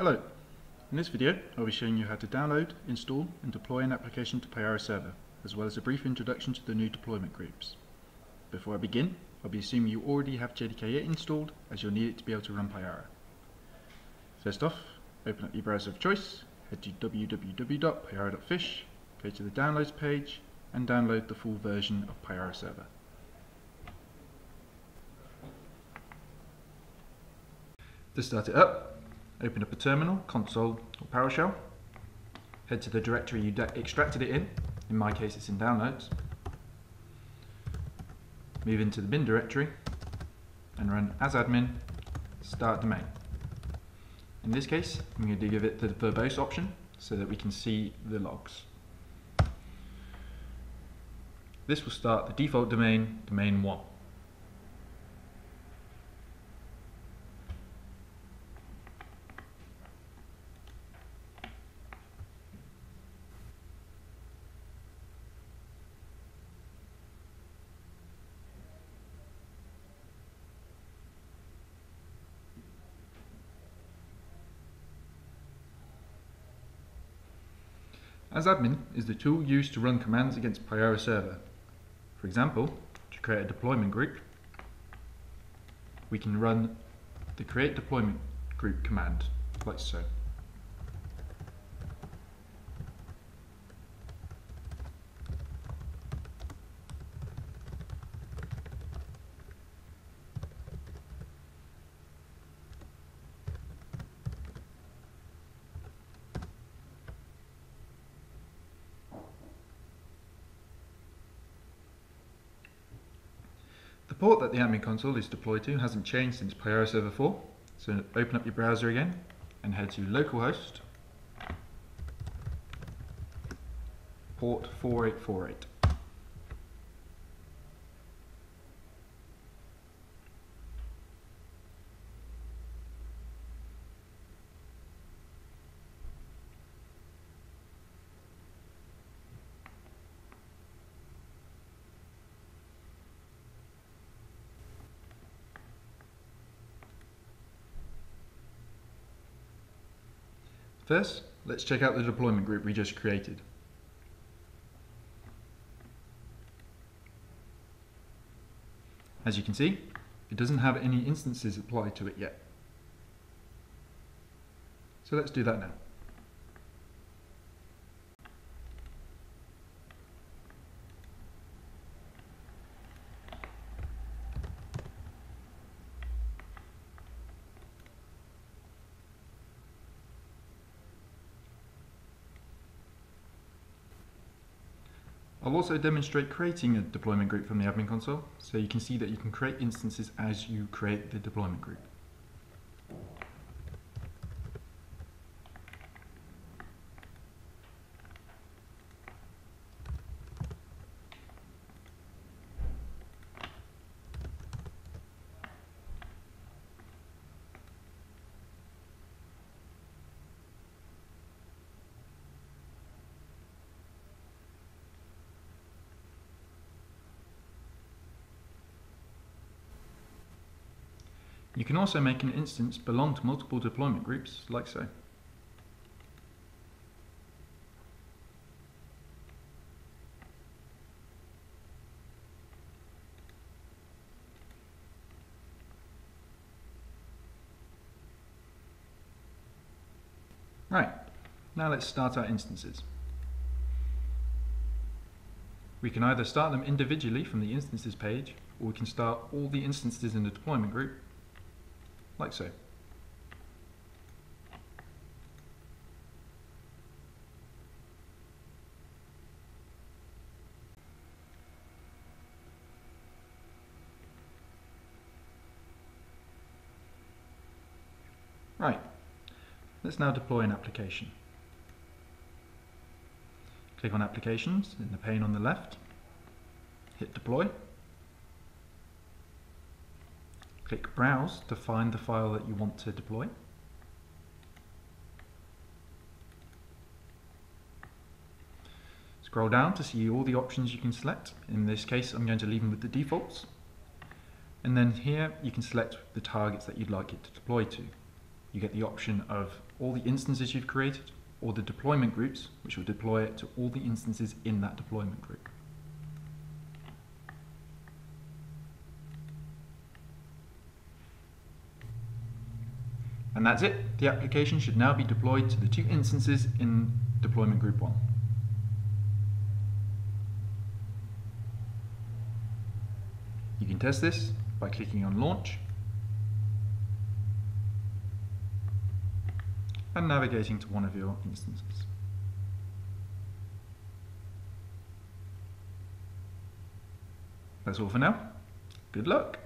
Hello, in this video I'll be showing you how to download, install and deploy an application to Payara Server, as well as a brief introduction to the new deployment groups. Before I begin, I'll be assuming you already have JDK8 installed, as you'll need it to be able to run Payara. First off, open up your browser of choice, head to www.payara.fish, go to the downloads page and download the full version of Payara Server. To start it up, open up a terminal, console or PowerShell, head to the directory you extracted it in, in my case it's in downloads, move into the bin directory and run asadmin start domain. In this case I'm going to give it the verbose option so that we can see the logs. This will start the default domain, domain 1. Asadmin is the tool used to run commands against Payara server. For example, to create a deployment group, we can run the create deployment group command, like so. Port that the admin console is deployed to hasn't changed since Payara Server 4, so open up your browser again and head to localhost port 4848. First, let's check out the deployment group we just created. As you can see, it doesn't have any instances applied to it yet. So let's do that now. I'll also demonstrate creating a deployment group from the admin console, so you can see that you can create instances as you create the deployment group. You can also make an instance belong to multiple deployment groups, like so. Right, now let's start our instances. We can either start them individually from the instances page, or we can start all the instances in the deployment group like so. Right, let's now deploy an application. Click on Applications in the pane on the left, hit Deploy, Click Browse to find the file that you want to deploy. Scroll down to see all the options you can select. In this case, I'm going to leave them with the defaults. And then here you can select the targets that you'd like it to deploy to. you get the option of all the instances you've created or the deployment groups, which will deploy it to all the instances in that deployment group. And that's it. The application should now be deployed to the two instances in deployment group 1. You can test this by clicking on Launch and navigating to one of your instances. That's all for now. Good luck!